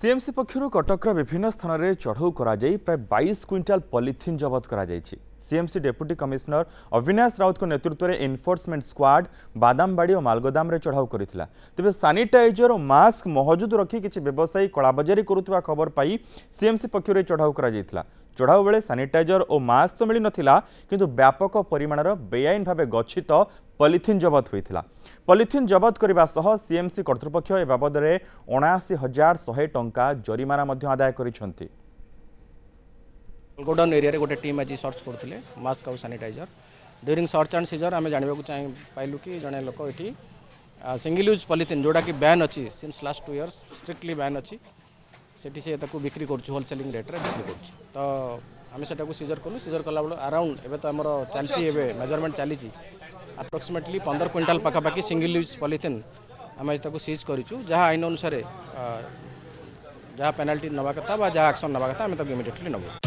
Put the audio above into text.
CMC পক্ষ কটকর বিভিন্ন স্থানের চড়াও করা প্রায় বাইশ কুইন্টাল পলিথিন জবত করা CMC deputy commissioner Abinash Raut নেতৃত্বের এনফোর্সমেন্ট স্কোয়াড বাদামবাড়ি ও মালগোদামে চড়াও করে তবে সানিটাইজর ও মাস্ক মহজুদ রক্ষি কিছু ব্যবসায়ী কলাবজারি করুবা খবর পাই সিএমসি পক্ষ চড়াও করা চড়াও বেড়ে সানিটাইজর ও মাস্ক তো মিলি নথিলা কিন্তু ব্যাপক পরিমাণর বেআইন ভাবে গচ্ছিত ପଲିଥିନ୍ ଜବତ ହୋଇଥିଲା ପଲିଥିନ୍ ଜବତ କରିବା ସହ ସିଏମ୍ସି କର୍ତ୍ତୃପକ୍ଷ ଏ ବାବଦରେ ଅଣାଅଶୀ ହଜାର ଶହେ ଟଙ୍କା ଜରିମାନା ମଧ୍ୟ ଆଦାୟ କରିଛନ୍ତି ଗୋଡାଉନ୍ ଏରିଆରେ ଗୋଟେ ଟିମ୍ ଆଜି ସର୍ଚ୍ଚ କରୁଥିଲେ ମାସ୍କ ଆଉ sanitizer during search and seizure ଆମେ ଜାଣିବାକୁ ଚାହିଁ ପାଇଲୁ କି ଜଣେ ଲୋକ ଏଠି ସିଙ୍ଗିଲ୍ ୟୁଜ୍ ପଲିଥିନ୍ ଯେଉଁଟାକି ବ୍ୟାନ୍ ଅଛି since last two years strictly ban ଅଛି ସେଠି ସେ ତାକୁ ବିକ୍ରି କରୁଛୁ ହୋଲସେଲିଂ ରେଟ୍ରେ ବିକ୍ରି କରୁଛୁ ତ ଆମେ ସେଟାକୁ ସିଜର କଲୁ ସିଜର କଲାବେଳେ ଆରାଉଣ୍ଡ ଏବେ ତ ଆମର ଚାଲିଛି ଏବେ ମେଜରମେଣ୍ଟ ଚାଲିଛି आप्रक्सीमेटली पंदर क्विंटाल पखापाखि सिंगल यूज पलिथिन आम सीज करूँ आईन अनुसार जहाँ पेनाल्टी ना कथा जहाँ आक्शन ना कथा इमिडियेटली नबू